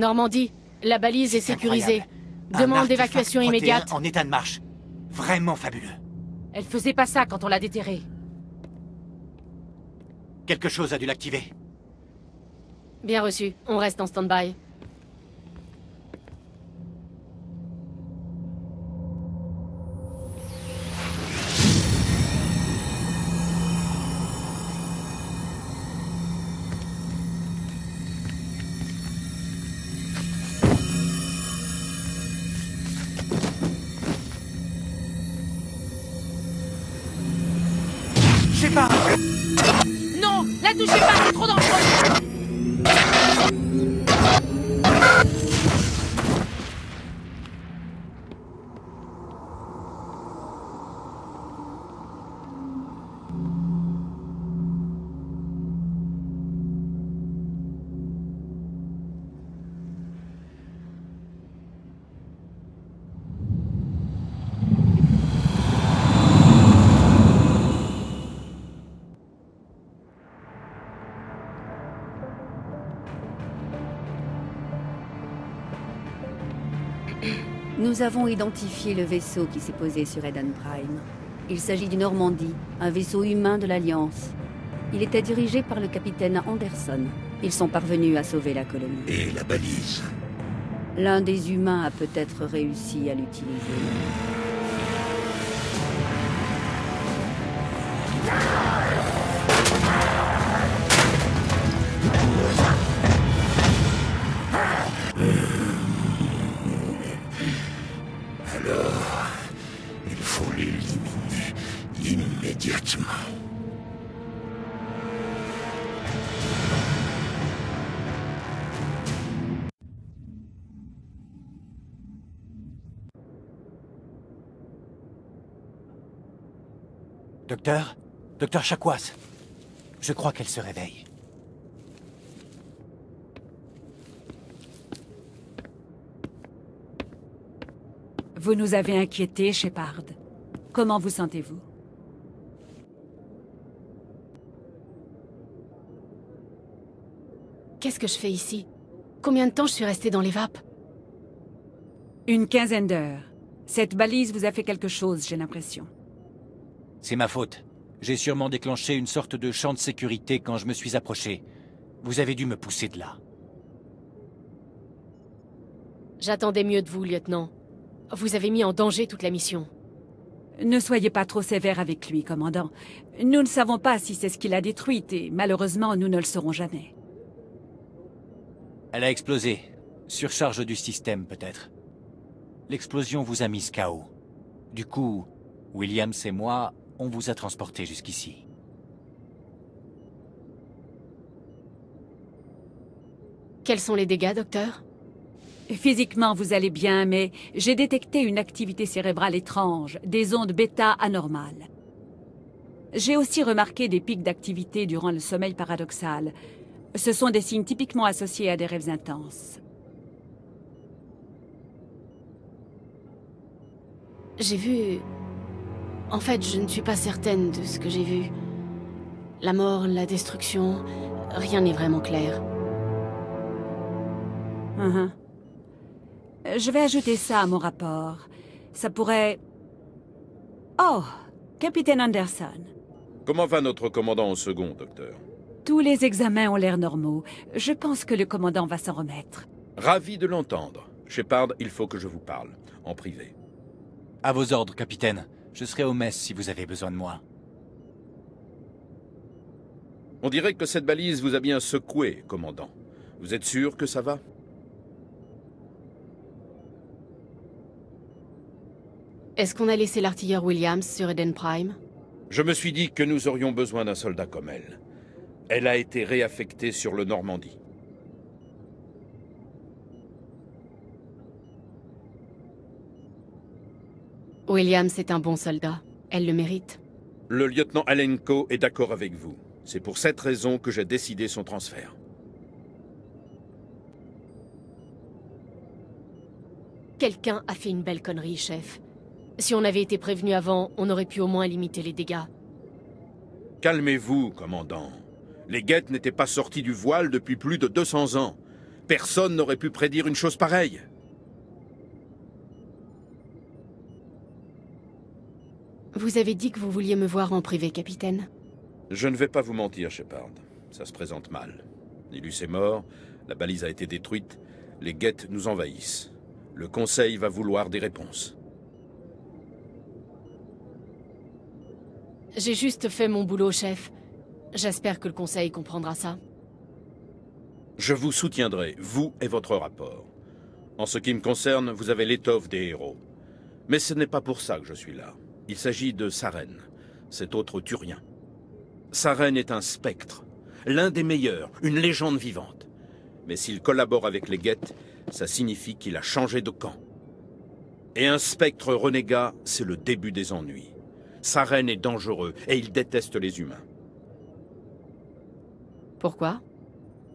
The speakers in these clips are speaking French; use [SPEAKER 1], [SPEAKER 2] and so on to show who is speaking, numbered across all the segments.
[SPEAKER 1] Normandie, la balise est sécurisée. Demande d'évacuation immédiate.
[SPEAKER 2] En état de marche. Vraiment fabuleux.
[SPEAKER 3] Elle faisait pas ça quand on l'a déterrée.
[SPEAKER 2] Quelque chose a dû l'activer.
[SPEAKER 1] Bien reçu. On reste en stand-by.
[SPEAKER 4] Nous avons identifié le vaisseau qui s'est posé sur Eden Prime. Il s'agit du Normandie, un vaisseau humain de l'Alliance. Il était dirigé par le capitaine Anderson. Ils sont parvenus à sauver la colonie.
[SPEAKER 5] Et la balise
[SPEAKER 4] L'un des humains a peut-être réussi à l'utiliser.
[SPEAKER 2] Docteur? Docteur Chakwas Je crois qu'elle se réveille.
[SPEAKER 3] Vous nous avez inquiétés, Shepard. Comment vous sentez-vous?
[SPEAKER 1] Qu'est-ce que je fais ici? Combien de temps je suis restée dans les vapes?
[SPEAKER 3] Une quinzaine d'heures. Cette balise vous a fait quelque chose, j'ai l'impression.
[SPEAKER 2] C'est ma faute. J'ai sûrement déclenché une sorte de champ de sécurité quand je me suis approché. Vous avez dû me pousser de là.
[SPEAKER 1] J'attendais mieux de vous, lieutenant. Vous avez mis en danger toute la mission.
[SPEAKER 3] Ne soyez pas trop sévère avec lui, commandant. Nous ne savons pas si c'est ce qui l'a détruite, et malheureusement, nous ne le saurons jamais.
[SPEAKER 2] Elle a explosé. Surcharge du système, peut-être. L'explosion vous a mise KO. Du coup, Williams et moi, on vous a transporté jusqu'ici.
[SPEAKER 1] Quels sont les dégâts, docteur?
[SPEAKER 3] Physiquement, vous allez bien, mais j'ai détecté une activité cérébrale étrange, des ondes bêta anormales. J'ai aussi remarqué des pics d'activité durant le sommeil paradoxal. Ce sont des signes typiquement associés à des rêves intenses.
[SPEAKER 1] J'ai vu... En fait, je ne suis pas certaine de ce que j'ai vu. La mort, la destruction, rien n'est vraiment clair.
[SPEAKER 3] Mhm. Euh, Je vais ajouter ça à mon rapport. Ça pourrait... Oh, capitaine Anderson.
[SPEAKER 6] Comment va notre commandant au second, docteur?
[SPEAKER 3] Tous les examens ont l'air normaux. Je pense que le commandant va s'en remettre.
[SPEAKER 6] Ravi de l'entendre. Shepard, il faut que je vous parle, en privé.
[SPEAKER 2] À vos ordres, capitaine. Je serai au mess si vous avez besoin de moi.
[SPEAKER 6] On dirait que cette balise vous a bien secoué, commandant. Vous êtes sûr que ça va?
[SPEAKER 1] Est-ce qu'on a laissé l'artilleur Williams sur Eden Prime?
[SPEAKER 6] Je me suis dit que nous aurions besoin d'un soldat comme elle. Elle a été réaffectée sur le Normandie.
[SPEAKER 1] Williams est un bon soldat. Elle le mérite.
[SPEAKER 6] Le lieutenant Alenko est d'accord avec vous. C'est pour cette raison que j'ai décidé son transfert.
[SPEAKER 1] Quelqu'un a fait une belle connerie, chef. Si on avait été prévenu avant, on aurait pu au moins limiter les dégâts.
[SPEAKER 6] Calmez-vous, commandant. Les guettes n'étaient pas sorties du voile depuis plus de 200 ans. Personne n'aurait pu prédire une chose pareille.
[SPEAKER 1] Vous avez dit que vous vouliez me voir en privé, capitaine.
[SPEAKER 6] Je ne vais pas vous mentir, Shepard. Ça se présente mal. Nilus est mort, la balise a été détruite, les guettes nous envahissent. Le Conseil va vouloir des réponses.
[SPEAKER 1] J'ai juste fait mon boulot, chef. J'espère que le Conseil comprendra ça.
[SPEAKER 6] Je vous soutiendrai, vous et votre rapport. En ce qui me concerne, vous avez l'étoffe des héros. Mais ce n'est pas pour ça que je suis là. Il s'agit de Saren, cet autre Turien. Saren est un spectre, l'un des meilleurs, une légende vivante. Mais s'il collabore avec les guettes, ça signifie qu'il a changé de camp. Et un spectre renégat, c'est le début des ennuis. Saren est dangereux et il déteste les humains.
[SPEAKER 1] Pourquoi?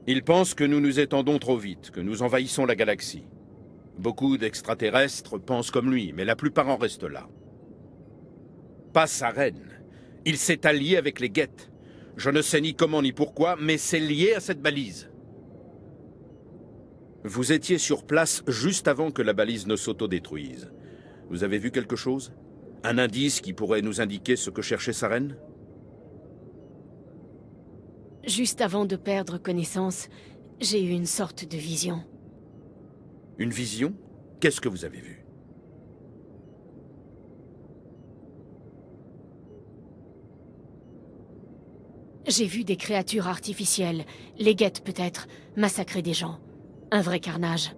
[SPEAKER 6] Il pense que nous nous étendons trop vite, que nous envahissons la galaxie. Beaucoup d'extraterrestres pensent comme lui, mais la plupart en restent là. Pas Saren. Il s'est allié avec les guettes. Je ne sais ni comment ni pourquoi, mais c'est lié à cette balise. Vous étiez sur place juste avant que la balise ne s'autodétruise. Vous avez vu quelque chose? Un indice qui pourrait nous indiquer ce que cherchait Saren
[SPEAKER 1] Juste avant de perdre connaissance, j'ai eu une sorte de vision.
[SPEAKER 6] Une vision? Qu'est-ce que vous avez vu?
[SPEAKER 1] J'ai vu des créatures artificielles, les guettes peut-être, massacrer des gens. Un vrai carnage.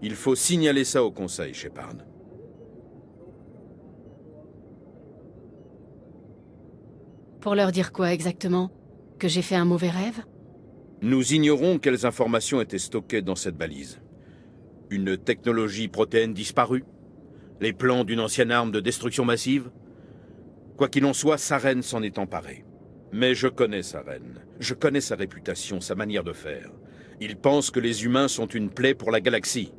[SPEAKER 6] Il faut signaler ça au Conseil, Shepard.
[SPEAKER 1] Pour leur dire quoi exactement? Que j'ai fait un mauvais rêve?
[SPEAKER 6] Nous ignorons quelles informations étaient stockées dans cette balise. Une technologie protéine disparue Les plans d'une ancienne arme de destruction massive Quoi qu'il en soit, Saren s'en est emparé. Mais je connais Saren. Je connais sa réputation, sa manière de faire. Il pense que les humains sont une plaie pour la galaxie.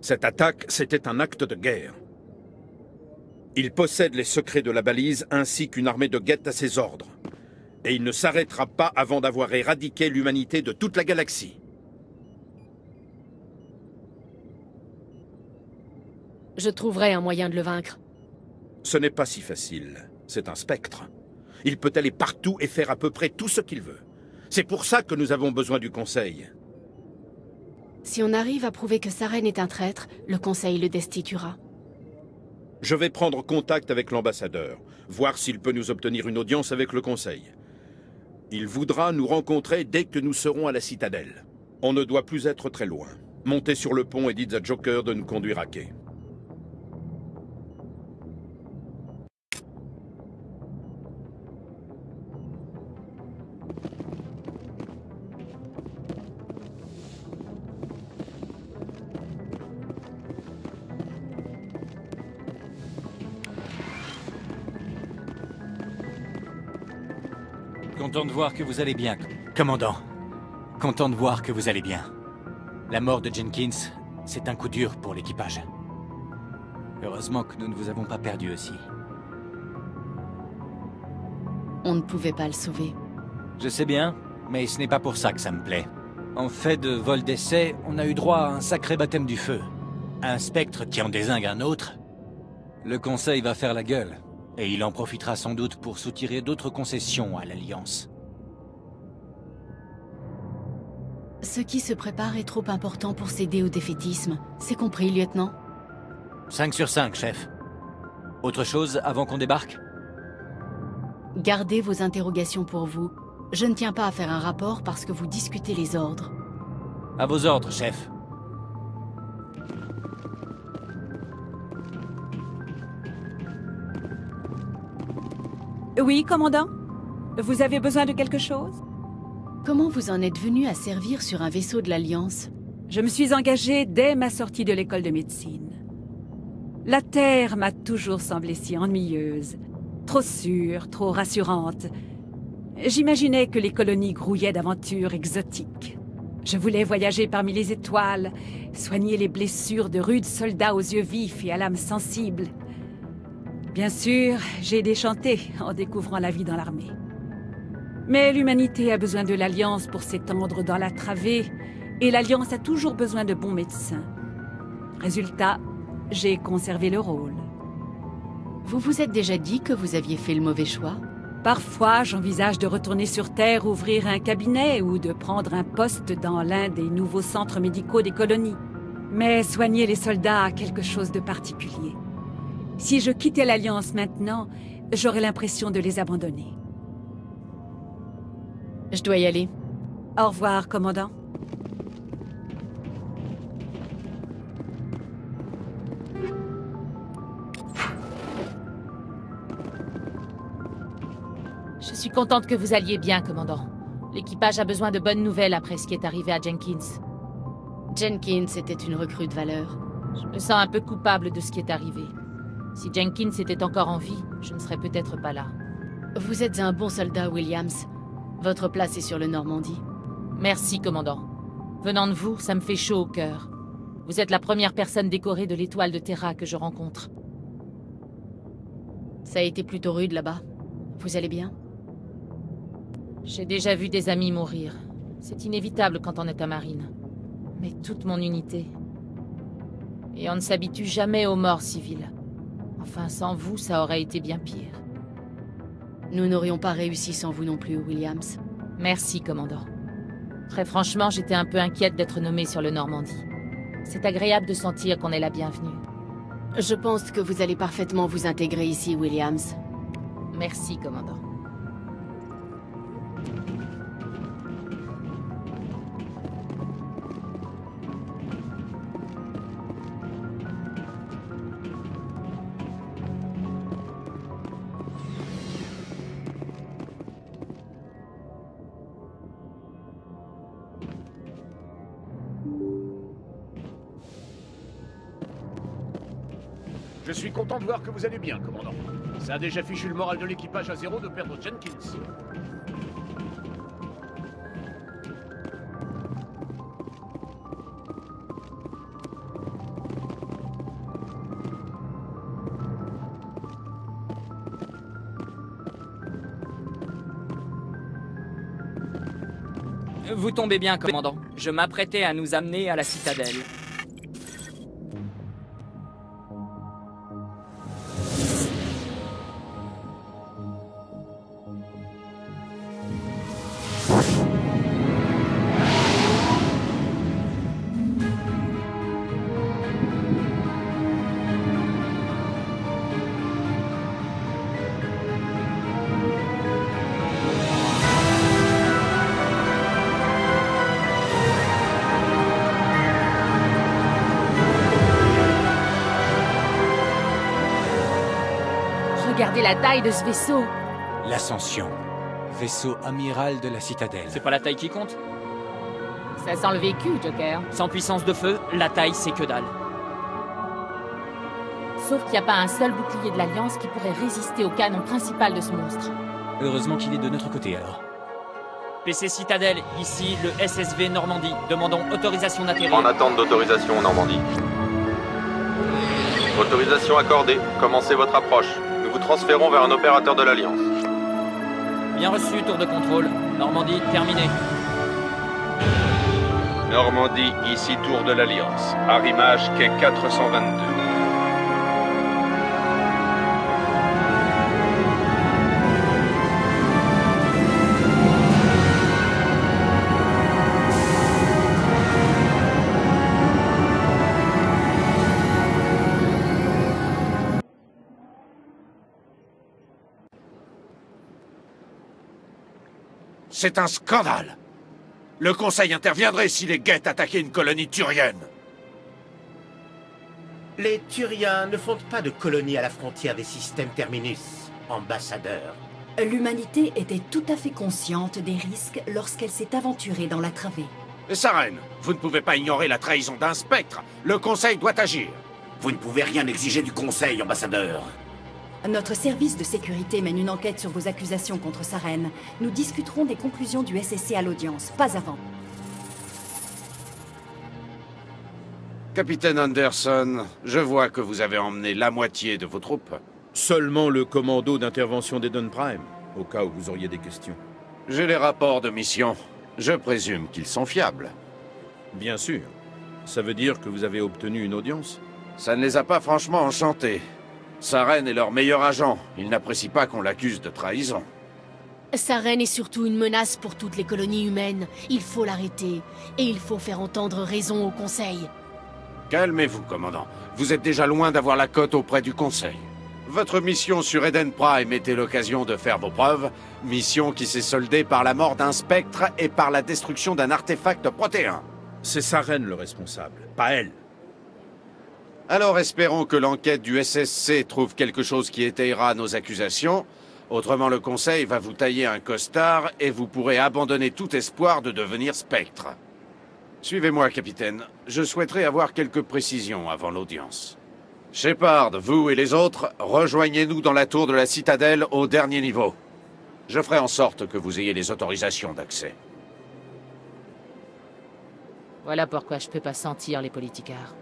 [SPEAKER 6] Cette attaque, c'était un acte de guerre. Il possède les secrets de la balise ainsi qu'une armée de guettes à ses ordres. Et il ne s'arrêtera pas avant d'avoir éradiqué l'humanité de toute la galaxie.
[SPEAKER 1] Je trouverai un moyen de le vaincre.
[SPEAKER 6] Ce n'est pas si facile. C'est un spectre. Il peut aller partout et faire à peu près tout ce qu'il veut. C'est pour ça que nous avons besoin du Conseil.
[SPEAKER 1] Si on arrive à prouver que Saren est un traître, le Conseil le destituera.
[SPEAKER 6] Je vais prendre contact avec l'ambassadeur, voir s'il peut nous obtenir une audience avec le Conseil. Il voudra nous rencontrer dès que nous serons à la citadelle. On ne doit plus être très loin. Montez sur le pont et dites à Joker de nous conduire à quai.
[SPEAKER 2] De voir que vous allez bien, commandant. Content de voir que vous allez bien. La mort de Jenkins, c'est un coup dur pour l'équipage. Heureusement que nous ne vous avons pas perdu aussi.
[SPEAKER 1] On ne pouvait pas le sauver.
[SPEAKER 2] Je sais bien, mais ce n'est pas pour ça que ça me plaît. En fait de vol d'essai, on a eu droit à un sacré baptême du feu. Un spectre qui en désingue un autre. Le Conseil va faire la gueule, et il en profitera sans doute pour soutirer d'autres concessions à l'Alliance.
[SPEAKER 1] Ce qui se prépare est trop important pour céder au défaitisme. C'est compris, lieutenant?
[SPEAKER 2] 5 sur 5, chef. Autre chose avant qu'on débarque?
[SPEAKER 1] Gardez vos interrogations pour vous. Je ne tiens pas à faire un rapport parce que vous discutez les ordres.
[SPEAKER 2] À vos ordres, chef.
[SPEAKER 3] Oui, commandant? Vous avez besoin de quelque chose?
[SPEAKER 1] Comment vous en êtes venu à servir sur un vaisseau de l'Alliance?
[SPEAKER 3] Je me suis engagée dès ma sortie de l'école de médecine. La Terre m'a toujours semblé si ennuyeuse. Trop sûre, trop rassurante. J'imaginais que les colonies grouillaient d'aventures exotiques. Je voulais voyager parmi les étoiles, soigner les blessures de rudes soldats aux yeux vifs et à l'âme sensible. Bien sûr, j'ai déchanté en découvrant la vie dans l'armée. Mais l'humanité a besoin de l'Alliance pour s'étendre dans la travée, et l'Alliance a toujours besoin de bons médecins. Résultat, j'ai conservé le rôle.
[SPEAKER 1] Vous vous êtes déjà dit que vous aviez fait le mauvais choix?
[SPEAKER 3] Parfois, j'envisage de retourner sur Terre, ouvrir un cabinet ou de prendre un poste dans l'un des nouveaux centres médicaux des colonies. Mais soigner les soldats a quelque chose de particulier. Si je quittais l'Alliance maintenant, j'aurais l'impression de les abandonner.
[SPEAKER 1] Je dois y aller.
[SPEAKER 3] Au revoir, commandant.
[SPEAKER 7] Je suis contente que vous alliez bien, commandant. L'équipage a besoin de bonnes nouvelles après ce qui est arrivé à Jenkins.
[SPEAKER 1] Jenkins était une recrue de valeur.
[SPEAKER 7] Je me sens un peu coupable de ce qui est arrivé. Si Jenkins était encore en vie, je ne serais peut-être pas là.
[SPEAKER 1] Vous êtes un bon soldat, Williams. Votre place est sur le Normandie.
[SPEAKER 7] Merci, commandant. Venant de vous, ça me fait chaud au cœur. Vous êtes la première personne décorée de l'étoile de Terra que je rencontre.
[SPEAKER 1] Ça a été plutôt rude là-bas. Vous allez bien?
[SPEAKER 7] J'ai déjà vu des amis mourir. C'est inévitable quand on est un marine. Mais toute mon unité. Et on ne s'habitue jamais aux morts civiles. Enfin, sans vous, ça aurait été bien pire.
[SPEAKER 1] Nous n'aurions pas réussi sans vous non plus, Williams.
[SPEAKER 7] Merci, commandant. Très franchement, j'étais un peu inquiète d'être nommée sur le Normandie. C'est agréable de sentir qu'on est la bienvenue.
[SPEAKER 1] Je pense que vous allez parfaitement vous intégrer ici, Williams.
[SPEAKER 7] Merci, commandant.
[SPEAKER 8] De voir que vous allez bien, commandant. Ça a déjà fichu le moral de l'équipage à zéro de perdre Jenkins.
[SPEAKER 9] Vous tombez bien, commandant. Je m'apprêtais à nous amener à la citadelle.
[SPEAKER 7] La taille de ce vaisseau
[SPEAKER 2] L'Ascension. Vaisseau amiral de la citadelle.
[SPEAKER 9] C'est pas la taille qui compte?
[SPEAKER 7] Ça sent le vécu, Joker.
[SPEAKER 9] Sans puissance de feu, la taille c'est que dalle.
[SPEAKER 7] Sauf qu'il n'y a pas un seul bouclier de l'Alliance qui pourrait résister au canon principal de ce monstre.
[SPEAKER 2] Heureusement qu'il est de notre côté alors.
[SPEAKER 9] PC Citadelle, ici le SSV Normandie. Demandons autorisation d'atterrir.
[SPEAKER 10] En attente d'autorisation Normandie. Autorisation accordée. Commencez votre approche. Vous transférons vers un opérateur de l'Alliance.
[SPEAKER 9] Bien reçu, tour de contrôle. Normandie, terminé.
[SPEAKER 10] Normandie, ici tour de l'Alliance. Arrimage quai 422.
[SPEAKER 8] C'est un scandale Le Conseil interviendrait si les guettes attaquaient une colonie turienne
[SPEAKER 11] Les Turiens ne fondent pas de colonie à la frontière des systèmes Terminus, ambassadeur.
[SPEAKER 12] L'humanité était tout à fait consciente des risques lorsqu'elle s'est aventurée dans la travée.
[SPEAKER 8] Saren, vous ne pouvez pas ignorer la trahison d'un spectre. Le Conseil doit agir.
[SPEAKER 11] Vous ne pouvez rien exiger du Conseil, ambassadeur.
[SPEAKER 12] Notre service de sécurité mène une enquête sur vos accusations contre Saren. Nous discuterons des conclusions du SSC à l'audience, pas avant.
[SPEAKER 8] Capitaine Anderson, je vois que vous avez emmené la moitié de vos troupes.
[SPEAKER 6] Seulement le commando d'intervention d'Eden Prime, au cas où vous auriez des questions.
[SPEAKER 13] J'ai les rapports de mission. Je présume qu'ils sont fiables.
[SPEAKER 6] Bien sûr. Ça veut dire que vous avez obtenu une audience?
[SPEAKER 13] Ça ne les a pas franchement enchantés. Saren est leur meilleur agent. Ils n'apprécient pas qu'on l'accuse de trahison.
[SPEAKER 14] Saren est surtout une menace pour toutes les colonies humaines. Il faut l'arrêter. Et il faut faire entendre raison au Conseil.
[SPEAKER 13] Calmez-vous, commandant. Vous êtes déjà loin d'avoir la cote auprès du Conseil. Votre mission sur Eden Prime était l'occasion de faire vos preuves, mission qui s'est soldée par la mort d'un spectre et par la destruction d'un artefact protéin.
[SPEAKER 6] C'est Saren le responsable, pas elle.
[SPEAKER 13] Alors espérons que l'enquête du SSC trouve quelque chose qui étayera nos accusations. Autrement, le Conseil va vous tailler un costard et vous pourrez abandonner tout espoir de devenir spectre. Suivez-moi, capitaine. Je souhaiterais avoir quelques précisions avant l'audience. Shepard, vous et les autres, rejoignez-nous dans la tour de la citadelle au dernier niveau. Je ferai en sorte que vous ayez les autorisations d'accès.
[SPEAKER 7] Voilà pourquoi je peux pas sentir les politicards.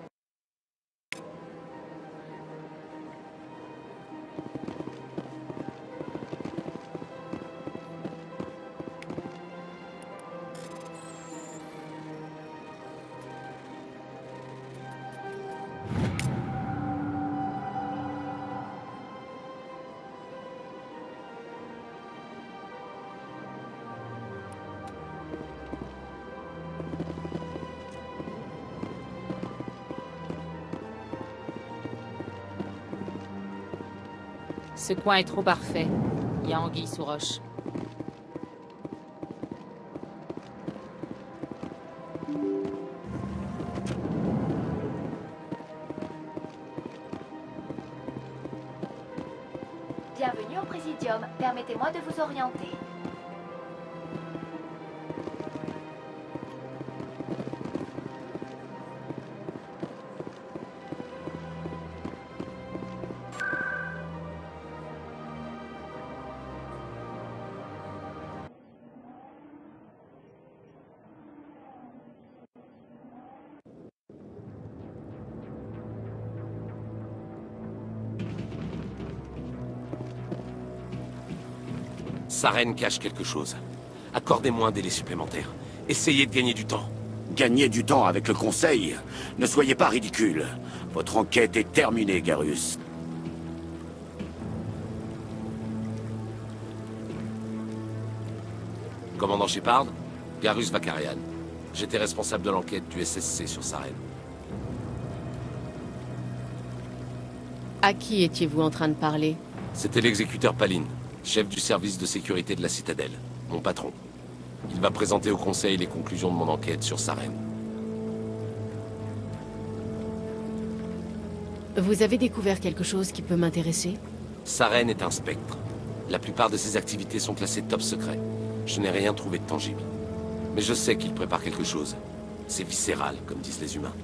[SPEAKER 7] Ce coin est trop parfait. Il y a anguille sous roche.
[SPEAKER 15] Bienvenue au Présidium. Permettez-moi de vous orienter.
[SPEAKER 16] Saren cache quelque chose. Accordez-moi un délai supplémentaire. Essayez de gagner du temps.
[SPEAKER 5] Gagner du temps avec le Conseil Ne soyez pas ridicule. Votre enquête est terminée, Garus.
[SPEAKER 16] Commandant Shepard, Garus Vakarian. J'étais responsable de l'enquête du SSC sur Saren.
[SPEAKER 1] À qui étiez-vous en train de parler?
[SPEAKER 16] C'était l'exécuteur Paline, chef du service de sécurité de la Citadelle, mon patron. Il va présenter au Conseil les conclusions de mon enquête sur Saren.
[SPEAKER 1] Vous avez découvert quelque chose qui peut m'intéresser?
[SPEAKER 16] Saren est un spectre. La plupart de ses activités sont classées top secret. Je n'ai rien trouvé de tangible. Mais je sais qu'il prépare quelque chose. C'est viscéral, comme disent les humains.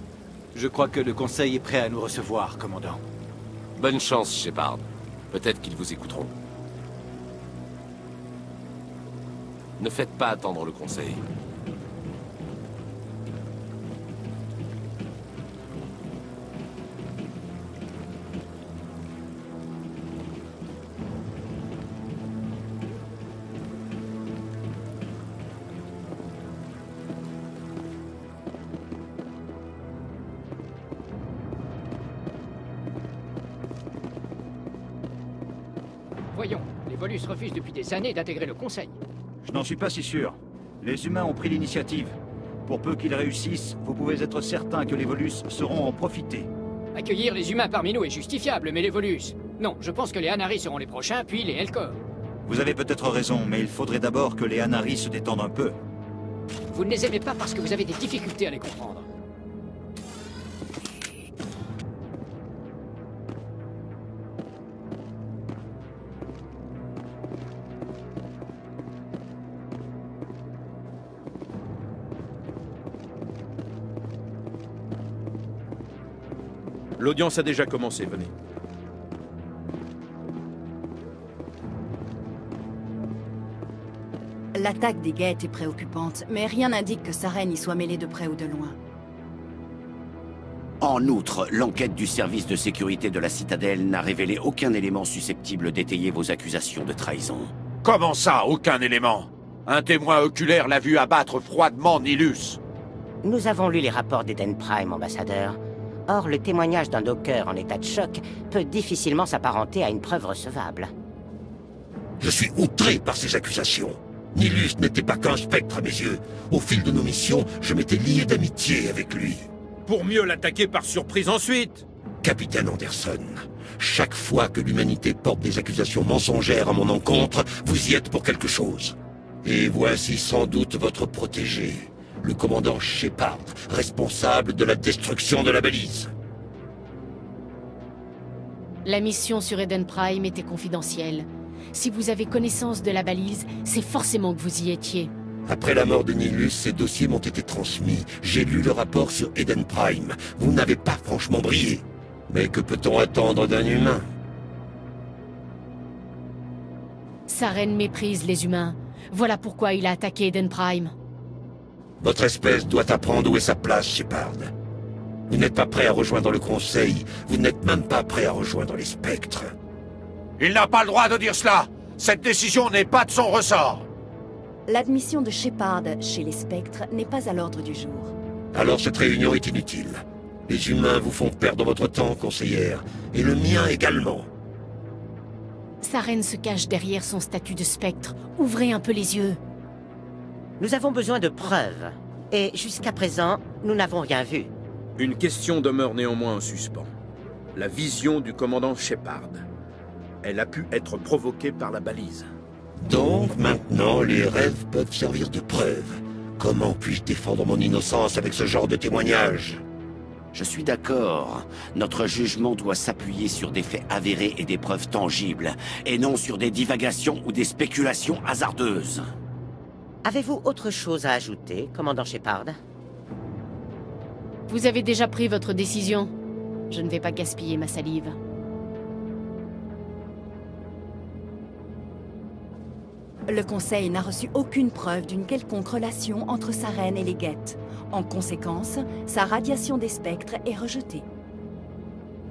[SPEAKER 2] Je crois que le Conseil est prêt à nous recevoir, commandant.
[SPEAKER 16] Bonne chance, Shepard. Peut-être qu'ils vous écouteront. Ne faites pas attendre le Conseil.
[SPEAKER 17] Voyons, les Volus refusent depuis des années d'intégrer le Conseil.
[SPEAKER 18] Je n'en suis pas si sûr. Les humains ont pris l'initiative. Pour peu qu'ils réussissent, vous pouvez être certain que les Volus sauront en profiter.
[SPEAKER 17] Accueillir les humains parmi nous est justifiable, mais les Volus... Non, je pense que les Hanari seront les prochains, puis les Elcor.
[SPEAKER 18] Vous avez peut-être raison, mais il faudrait d'abord que les Hanari se détendent un peu.
[SPEAKER 17] Vous ne les aimez pas parce que vous avez des difficultés à les comprendre.
[SPEAKER 6] L'audience a déjà commencé, venez.
[SPEAKER 12] L'attaque des guettes est préoccupante, mais rien n'indique que Saren y soit mêlée de près ou de loin.
[SPEAKER 5] En outre, l'enquête du service de sécurité de la Citadelle n'a révélé aucun élément susceptible d'étayer vos accusations de trahison.
[SPEAKER 13] Comment ça, aucun élément? Un témoin oculaire l'a vu abattre froidement Nilus.
[SPEAKER 19] Nous avons lu les rapports d'Eden Prime, ambassadeur. Or, le témoignage d'un docker en état de choc peut difficilement s'apparenter à une preuve recevable.
[SPEAKER 20] Je suis outré par ces accusations. Nilus n'était pas qu'un spectre à mes yeux. Au fil de nos missions, je m'étais lié d'amitié avec lui.
[SPEAKER 6] Pour mieux l'attaquer par surprise ensuite
[SPEAKER 20] Capitaine Anderson, chaque fois que l'humanité porte des accusations mensongères à mon encontre, vous y êtes pour quelque chose. Et voici sans doute votre protégé, le commandant Shepard, responsable de la destruction de la balise.
[SPEAKER 14] La mission sur Eden Prime était confidentielle. Si vous avez connaissance de la balise, c'est forcément que vous y étiez.
[SPEAKER 20] Après la mort de Nilus, ces dossiers m'ont été transmis. J'ai lu le rapport sur Eden Prime. Vous n'avez pas franchement brillé. Mais que peut-on attendre d'un humain?
[SPEAKER 14] Saren méprise les humains. Voilà pourquoi il a attaqué Eden Prime.
[SPEAKER 20] Votre espèce doit apprendre où est sa place, Shepard. Vous n'êtes pas prêt à rejoindre le Conseil. Vous n'êtes même pas prêt à rejoindre les spectres.
[SPEAKER 13] Il n'a pas le droit de dire cela Cette décision n'est pas de son ressort
[SPEAKER 12] L'admission de Shepard chez les spectres n'est pas à l'ordre du jour.
[SPEAKER 20] Alors cette réunion est inutile. Les humains vous font perdre votre temps, conseillère, et le mien également.
[SPEAKER 14] Saren se cache derrière son statut de spectre. Ouvrez un peu les yeux.
[SPEAKER 19] Nous avons besoin de preuves. Et jusqu'à présent, nous n'avons rien vu.
[SPEAKER 6] Une question demeure néanmoins en suspens. La vision du commandant Shepard. Elle a pu être provoquée par la balise.
[SPEAKER 20] Donc maintenant, les rêves peuvent servir de preuve. Comment puis-je défendre mon innocence avec ce genre de témoignage?
[SPEAKER 5] Je suis d'accord. Notre jugement doit s'appuyer sur des faits avérés et des preuves tangibles, et non sur des divagations ou des spéculations hasardeuses.
[SPEAKER 19] Avez-vous autre chose à ajouter, commandant Shepard?
[SPEAKER 14] Vous avez déjà pris votre décision. Je ne vais pas gaspiller ma salive.
[SPEAKER 12] Le Conseil n'a reçu aucune preuve d'une quelconque relation entre sa reine et les guettes. En conséquence, sa radiation des spectres est rejetée.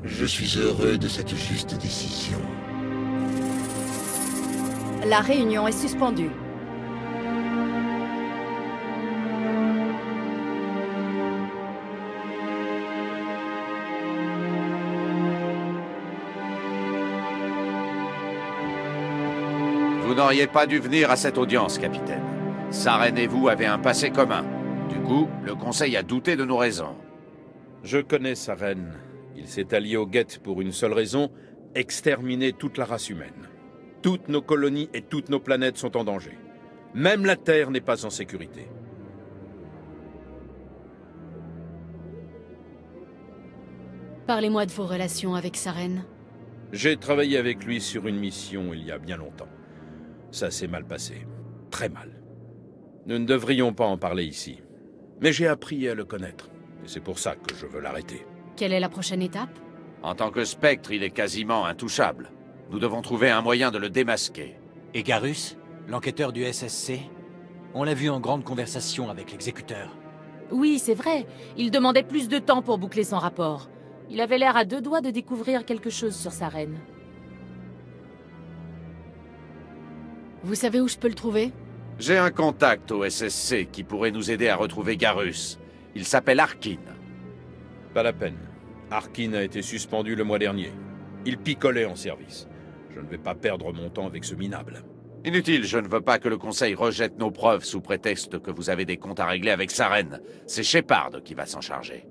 [SPEAKER 20] Je suis heureux de cette juste décision.
[SPEAKER 12] La réunion est suspendue.
[SPEAKER 13] Vous n'auriez pas dû venir à cette audience, capitaine. Saren et vous avez un passé commun. Du coup, le Conseil a douté de nos raisons.
[SPEAKER 6] Je connais Saren. Il s'est allié aux Guettes pour une seule raison, exterminer toute la race humaine. Toutes nos colonies et toutes nos planètes sont en danger. Même la Terre n'est pas en sécurité.
[SPEAKER 14] Parlez-moi de vos relations avec Saren.
[SPEAKER 6] J'ai travaillé avec lui sur une mission il y a bien longtemps. Ça s'est mal passé. Très mal. Nous ne devrions pas en parler ici. Mais j'ai appris à le connaître. Et c'est pour ça que je veux l'arrêter.
[SPEAKER 14] Quelle est la prochaine étape?
[SPEAKER 13] En tant que spectre, il est quasiment intouchable. Nous devons trouver un moyen de le démasquer.
[SPEAKER 2] Et Garus L'enquêteur du SSC On l'a vu en grande conversation avec l'exécuteur.
[SPEAKER 7] Oui, c'est vrai. Il demandait plus de temps pour boucler son rapport. Il avait l'air à deux doigts de découvrir quelque chose sur sa reine.
[SPEAKER 14] Vous savez où je peux le trouver?
[SPEAKER 13] J'ai un contact au SSC qui pourrait nous aider à retrouver Garus. Il s'appelle Arkin.
[SPEAKER 6] Pas la peine. Arkin a été suspendu le mois dernier. Il picolait en service. Je ne vais pas perdre mon temps avec ce minable.
[SPEAKER 13] Inutile, je ne veux pas que le Conseil rejette nos preuves sous prétexte que vous avez des comptes à régler avec Saren. C'est Shepard qui va s'en charger.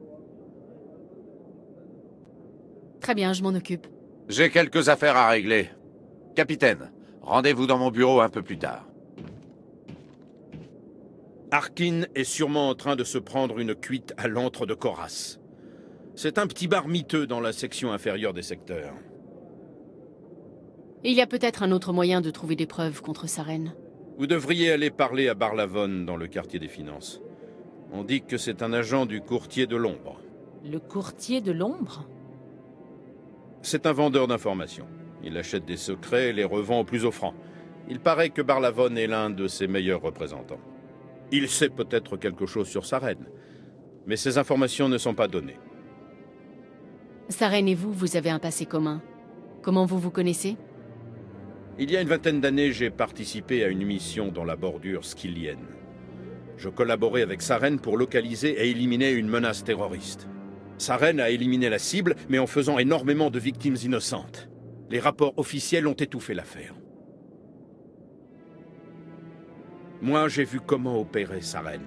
[SPEAKER 14] Très bien, je m'en occupe.
[SPEAKER 13] J'ai quelques affaires à régler. Capitaine, rendez-vous dans mon bureau un peu plus tard.
[SPEAKER 6] Arkin est sûrement en train de se prendre une cuite à l'antre de Coras. C'est un petit bar miteux dans la section inférieure des secteurs.
[SPEAKER 14] Il y a peut-être un autre moyen de trouver des preuves contre sa reine.
[SPEAKER 6] Vous devriez aller parler à Barlavon dans le quartier des finances. On dit que c'est un agent du courtier de l'ombre.
[SPEAKER 7] Le courtier de l'ombre?
[SPEAKER 6] C'est un vendeur d'informations. Il achète des secrets et les revend au plus offrant. Il paraît que Barlavon est l'un de ses meilleurs représentants. Il sait peut-être quelque chose sur sa reine, mais ces informations ne sont pas données.
[SPEAKER 14] Sa reine et vous, vous avez un passé commun. Comment vous vous connaissez?
[SPEAKER 6] Il y a une vingtaine d'années, j'ai participé à une mission dans la bordure skillienne. Je collaborais avec Saren pour localiser et éliminer une menace terroriste. Saren a éliminé la cible, mais en faisant énormément de victimes innocentes. Les rapports officiels ont étouffé l'affaire. Moi, j'ai vu comment opérer Saren.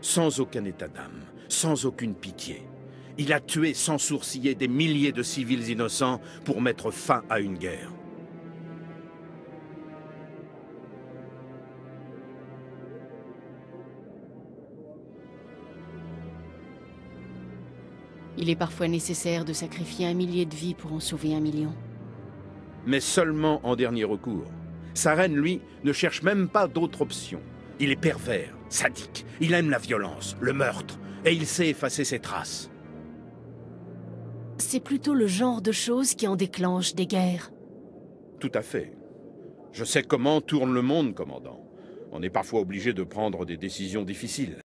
[SPEAKER 6] Sans aucun état d'âme, sans aucune pitié. Il a tué sans sourciller des milliers de civils innocents pour mettre fin à une guerre.
[SPEAKER 14] Il est parfois nécessaire de sacrifier un millier de vies pour en sauver un million.
[SPEAKER 6] Mais seulement en dernier recours. Saren, lui, ne cherche même pas d'autre option. Il est pervers, sadique, il aime la violence, le meurtre, et il sait effacer ses traces.
[SPEAKER 14] C'est plutôt le genre de choses qui en déclenchent des guerres.
[SPEAKER 6] Tout à fait. Je sais comment tourne le monde, commandant. On est parfois obligé de prendre des décisions difficiles.